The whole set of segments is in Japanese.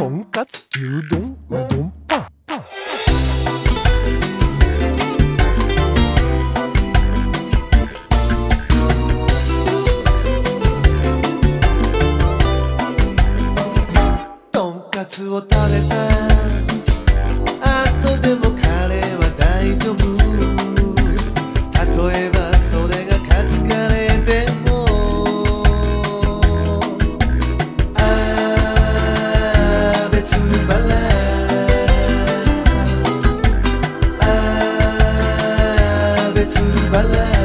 とんかつ牛丼うどんパン。とんかつを食べた。あとでもカレーは大丈夫。例えば te tu balai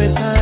every time.